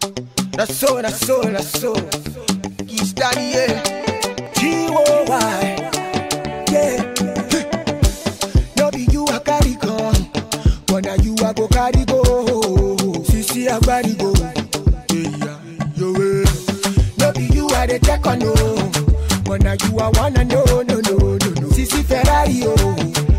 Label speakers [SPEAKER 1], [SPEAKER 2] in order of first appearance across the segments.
[SPEAKER 1] That's so, that's so, that's so. He's daddy, yeah. G-O-Y. Yeah. No be you a carry come. But now you a go carry go. Sisi a carry go. Yeah. No be you a the check on no. But now you a wanna know, no, no, no, no. Sisi Ferrari, oh.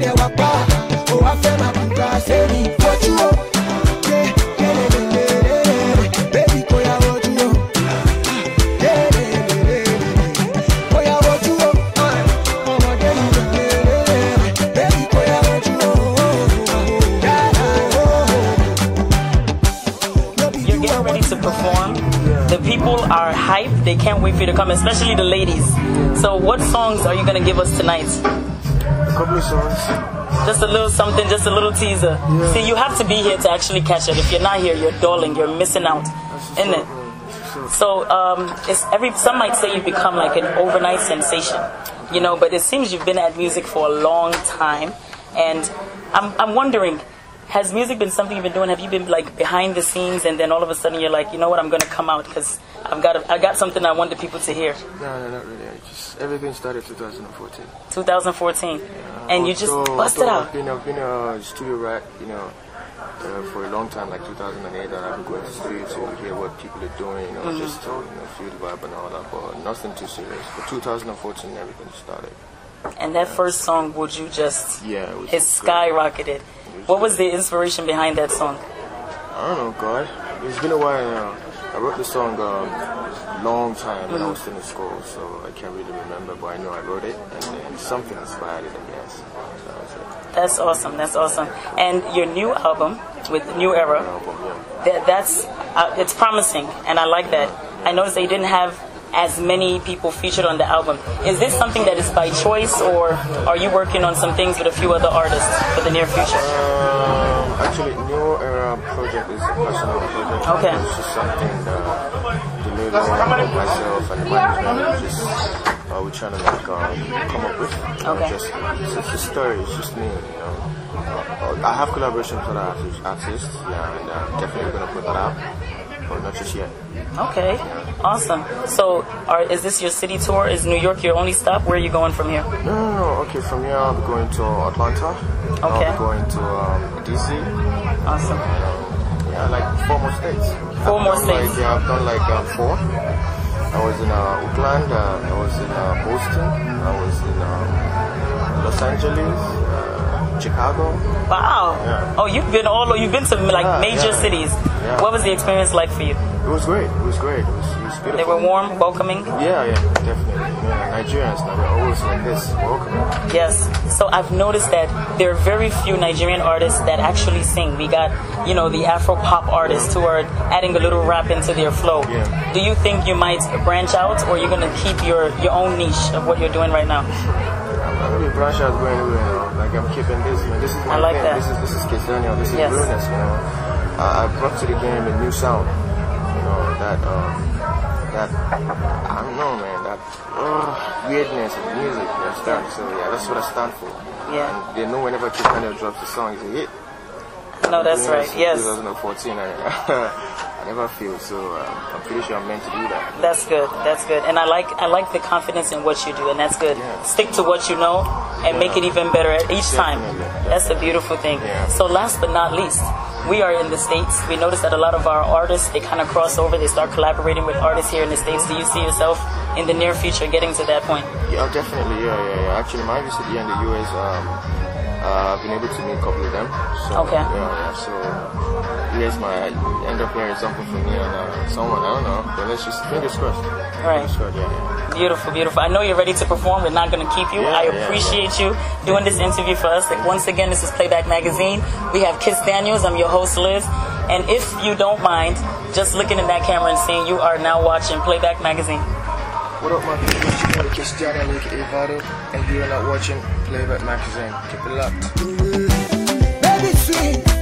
[SPEAKER 2] You're
[SPEAKER 1] you.
[SPEAKER 2] Getting ready to perform. The people are hyped. They can't wait for you to come, especially the ladies. So, what songs are you going to give us tonight?
[SPEAKER 3] A couple of songs.
[SPEAKER 2] Just a little something, just a little teaser. See, you have to be here to actually catch it. If you're not here, you're dulling, you're missing out, isn't it? So, um, it's every. Some might say you've become like an overnight sensation, you know. But it seems you've been at music for a long time, and I'm, I'm wondering, has music been something you've been doing? Have you been like behind the scenes, and then all of a sudden you're like, you know what, I'm going to come out because I've got, a, I got something I wanted people to hear.
[SPEAKER 3] No, no, not really. I just everything started 2014.
[SPEAKER 2] 2014, and you just busted
[SPEAKER 3] although
[SPEAKER 2] out.
[SPEAKER 3] I've been, I've been a studio rat, you know, uh, for a long time, like 2008, and I've been going to studio to hear what people are doing, you know,
[SPEAKER 2] Mm-hmm.
[SPEAKER 3] just to, you know, feel the vibe and all that, but nothing too serious. But 2014, everything started.
[SPEAKER 2] And that first song, would you just?
[SPEAKER 3] Yeah, it was
[SPEAKER 2] It skyrocketed. What was the inspiration behind that song?
[SPEAKER 3] I don't know, God. It's been a while now. I wrote the song um, long time when I was still in school, so I can't really remember, but I know I wrote it, and then something inspired it, I guess. That was it.
[SPEAKER 2] That's awesome. That's awesome. And your new album with New Era,
[SPEAKER 3] Album, yeah.
[SPEAKER 2] that, that's uh, it's promising, and I like that. I noticed they didn't have as many people featured on the album. Is this something that is by choice, or are you working on some things with a few other artists for the near future?
[SPEAKER 3] Um, actually, Era project is a personal project.
[SPEAKER 2] Okay.
[SPEAKER 3] It's just something that the label, myself, and the management just uh, we're trying to like um, come up with. You know,
[SPEAKER 2] Okay.
[SPEAKER 3] Just, it's just a story. It's just me. You know. Uh, I have collaborations with other artists, artists, yeah, and I'm definitely gonna put that out, but not just yet.
[SPEAKER 2] Okay, awesome. So, are, is this your city tour? Is New York your only stop? Where are you going from here?
[SPEAKER 3] No, no, no. Okay, from here I'll be going to Atlanta.
[SPEAKER 2] Okay.
[SPEAKER 3] I'll be going to um, DC.
[SPEAKER 2] Awesome.
[SPEAKER 3] Yeah, like four more states.
[SPEAKER 2] Four
[SPEAKER 3] I've
[SPEAKER 2] more states.
[SPEAKER 3] Like, yeah, I've done like um, four. I was in uh, Oakland. Uh, I was in uh, Boston. I was in um, Los Angeles, uh, Chicago.
[SPEAKER 2] Wow.
[SPEAKER 3] Yeah.
[SPEAKER 2] Oh, you've been all you've been to like
[SPEAKER 3] Yeah,
[SPEAKER 2] major
[SPEAKER 3] yeah.
[SPEAKER 2] cities. What was the experience like for you?
[SPEAKER 3] It was great. It was great. It was, it was beautiful.
[SPEAKER 2] They were warm, welcoming.
[SPEAKER 3] Yeah, yeah, definitely. Nigerians they're always like this, welcoming.
[SPEAKER 2] Yes. So I've noticed that there are very few Nigerian artists that actually sing. We got, you know, the Afro pop artists who are adding a little rap into their flow.
[SPEAKER 3] Yeah.
[SPEAKER 2] Do you think you might branch out, or you're gonna keep your your own niche of what you're doing right now?
[SPEAKER 3] I'm gonna branch out going anywhere now. Like I'm keeping this, man. This is my
[SPEAKER 2] I like
[SPEAKER 3] thing.
[SPEAKER 2] that.
[SPEAKER 3] This is this is Kiss Daniel. This is
[SPEAKER 2] Yes.
[SPEAKER 3] realness, you know. I, I brought to the game a new sound. You know that um that I don't know, man. That uh, weirdness of music. You understand? So yeah, that's what I stand for.
[SPEAKER 2] Yeah.
[SPEAKER 3] And they know whenever Kiss Daniel drops a song, it's a hit.
[SPEAKER 2] No, that's right. Yes.
[SPEAKER 3] 2014, I, I never feel so. Uh, I'm pretty sure I'm meant to do that.
[SPEAKER 2] That's good. That's good. And I like I like the confidence in what you do, and that's good.
[SPEAKER 3] Yeah.
[SPEAKER 2] Stick to what you know and make it even better at each time.
[SPEAKER 3] Definitely.
[SPEAKER 2] That's a beautiful thing.
[SPEAKER 3] Yeah.
[SPEAKER 2] So last but not least, we are in the states. We notice that a lot of our artists they kind of cross over. They start collaborating with artists here in the states. Do you see yourself in the near future getting to that point?
[SPEAKER 3] Yeah, definitely. Yeah, yeah, yeah. Actually, my visit here in the US, um, uh, I've been able to meet a couple of them. So,
[SPEAKER 2] Okay.
[SPEAKER 3] Yeah, yeah. So here's my end up hearing something from me and uh, someone. I don't know, but let's just fingers crossed.
[SPEAKER 2] Right.
[SPEAKER 3] Fingers crossed. Yeah, yeah.
[SPEAKER 2] Beautiful, beautiful. I know you're ready to perform. We're not going to keep you.
[SPEAKER 3] Yeah,
[SPEAKER 2] I appreciate you doing this interview for us. Like, once again, this is Playbak Magazine. We have Kiss Daniels. I'm your host, Liz. And if you don't mind, just looking in that camera and seeing you are now watching Playbak Magazine.
[SPEAKER 3] What up, my people? It's your boy Kiss Daniel, aka Vado, and you're not watching Playbak Magazine. Keep it locked.
[SPEAKER 1] Baby